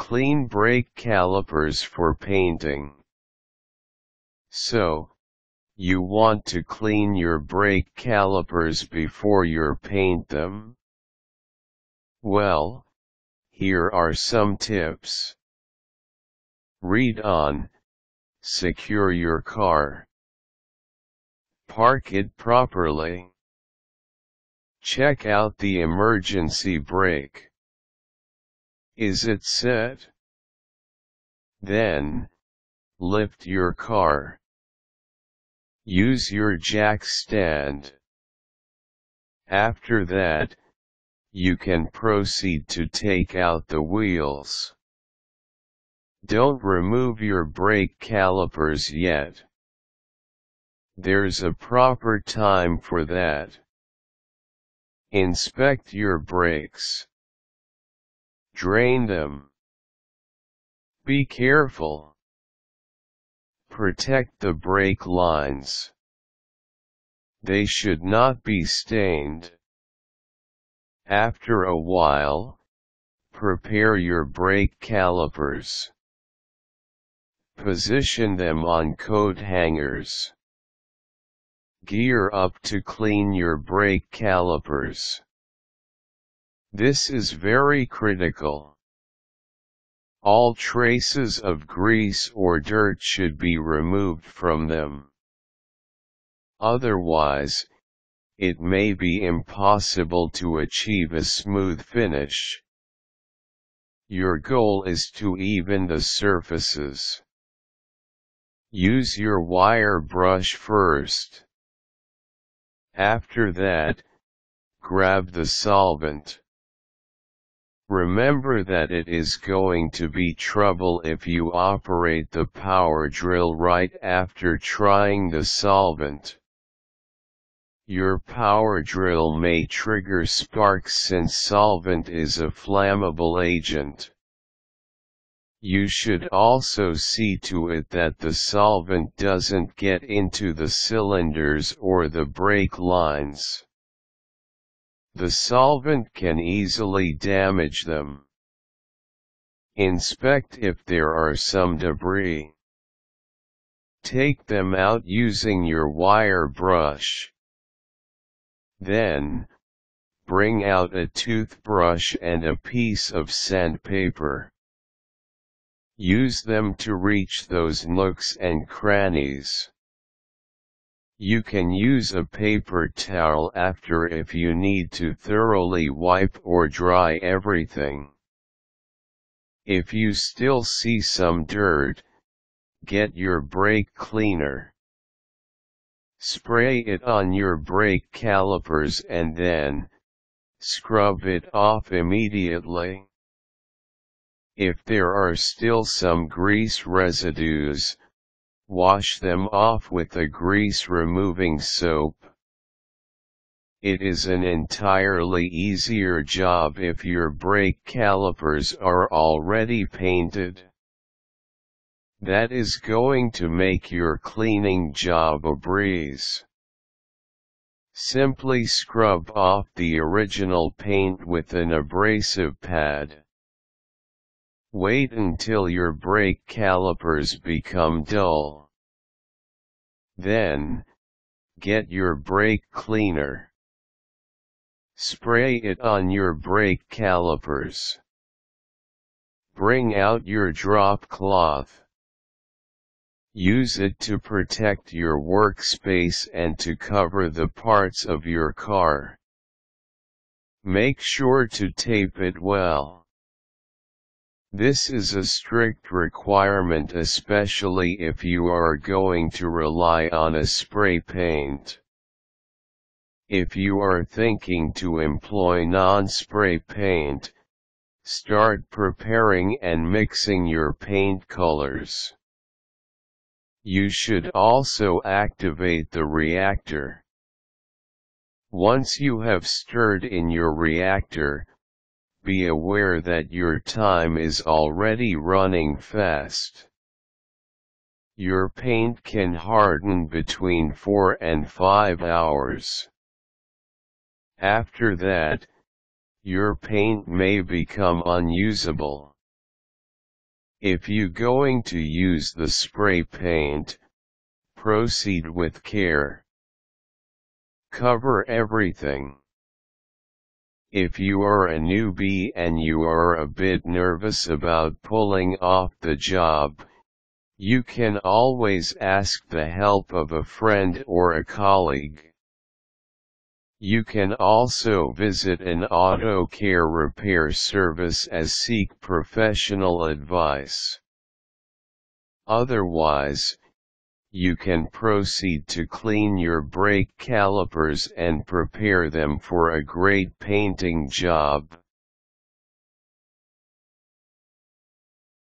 Clean brake calipers for painting. So, you want to clean your brake calipers before you paint them? Well, here are some tips. Read on, secure your car. Park it properly. Check out the emergency brake. Is it set? Then, lift your car. Use your jack stand. After that, you can proceed to take out the wheels. Don't remove your brake calipers yet. There's a proper time for that. Inspect your brakes. Drain them. Be careful. Protect the brake lines. They should not be stained. After a while, prepare your brake calipers. Position them on coat hangers. Gear up to clean your brake calipers. This is very critical. All traces of grease or dirt should be removed from them. Otherwise, it may be impossible to achieve a smooth finish. Your goal is to even the surfaces. Use your wire brush first. After that, grab the solvent. Remember that it is going to be trouble if you operate the power drill right after trying the solvent. Your power drill may trigger sparks since solvent is a flammable agent. You should also see to it that the solvent doesn't get into the cylinders or the brake lines. The solvent can easily damage them. Inspect if there are some debris. Take them out using your wire brush. Then, bring out a toothbrush and a piece of sandpaper. Use them to reach those nooks and crannies. You can use a paper towel after if you need to thoroughly wipe or dry everything. If you still see some dirt, get your brake cleaner. Spray it on your brake calipers and then, scrub it off immediately. If there are still some grease residues, wash them off with a grease removing soap. It is an entirely easier job if your brake calipers are already painted. That is going to make your cleaning job a breeze. Simply scrub off the original paint with an abrasive pad. Wait until your brake calipers become dull. Then, get your brake cleaner. Spray it on your brake calipers. Bring out your drop cloth. Use it to protect your workspace and to cover the parts of your car. Make sure to tape it well. This is a strict requirement especially if you are going to rely on a spray paint. If you are thinking to employ non-spray paint, start preparing and mixing your paint colors. You should also activate the reactor. Once you have stirred in your reactor, be aware that your time is already running fast. Your paint can harden between 4 and 5 hours. After that, your paint may become unusable. If you going to use the spray paint, proceed with care. Cover everything. If you are a newbie and you are a bit nervous about pulling off the job, you can always ask the help of a friend or a colleague. You can also visit an auto care repair service as seek professional advice. Otherwise, you can proceed to clean your brake calipers and prepare them for a great painting job.